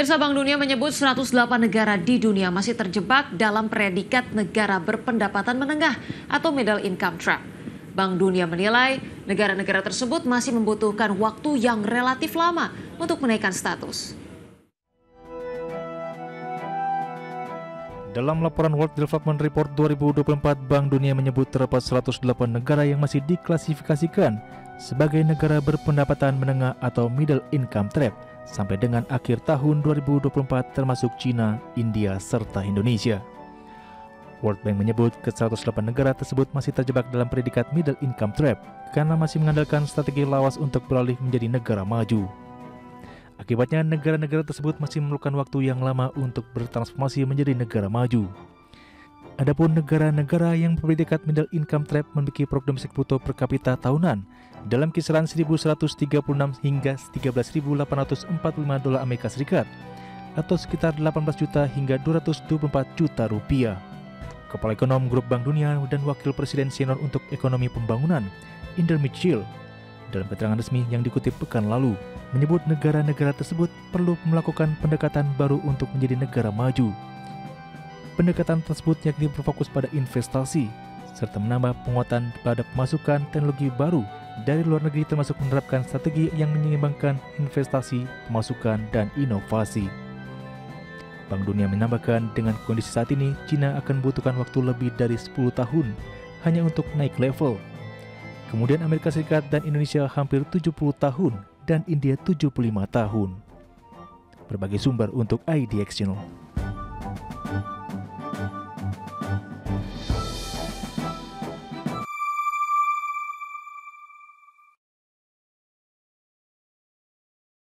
Pemirsa Bank Dunia menyebut 108 negara di dunia masih terjebak dalam predikat negara berpendapatan menengah atau middle income trap. Bank Dunia menilai negara-negara tersebut masih membutuhkan waktu yang relatif lama untuk menaikkan status. Dalam laporan World Development Report 2024, Bank Dunia menyebut terdapat 108 negara yang masih diklasifikasikan sebagai negara berpendapatan menengah atau middle income trap sampai dengan akhir tahun 2024 termasuk China, India, serta Indonesia. World Bank menyebut ke-108 negara tersebut masih terjebak dalam predikat middle income trap karena masih mengandalkan strategi lawas untuk beralih menjadi negara maju. Akibatnya, negara-negara tersebut masih memerlukan waktu yang lama untuk bertransformasi menjadi negara maju. Adapun negara-negara yang berpredikat middle income trap memiliki program bruto per kapita tahunan dalam kisaran 1.136 hingga 13.845 dolar Amerika Serikat atau sekitar 18 juta hingga 224 juta rupiah. Kepala Ekonom Grup Bank Dunia dan Wakil Presiden Senior untuk Ekonomi Pembangunan, Inder Mitchell, dalam keterangan resmi yang dikutip pekan lalu, menyebut negara-negara tersebut perlu melakukan pendekatan baru untuk menjadi negara maju. Pendekatan tersebut yakni berfokus pada investasi, serta menambah penguatan pada pemasukan teknologi baru dari luar negeri termasuk menerapkan strategi yang menyeimbangkan investasi, pemasukan, dan inovasi. Bank Dunia menambahkan dengan kondisi saat ini, China akan membutuhkan waktu lebih dari 10 tahun hanya untuk naik level. Kemudian Amerika Serikat dan Indonesia hampir 70 tahun dan India 75 tahun. Berbagai sumber untuk IDX Channel.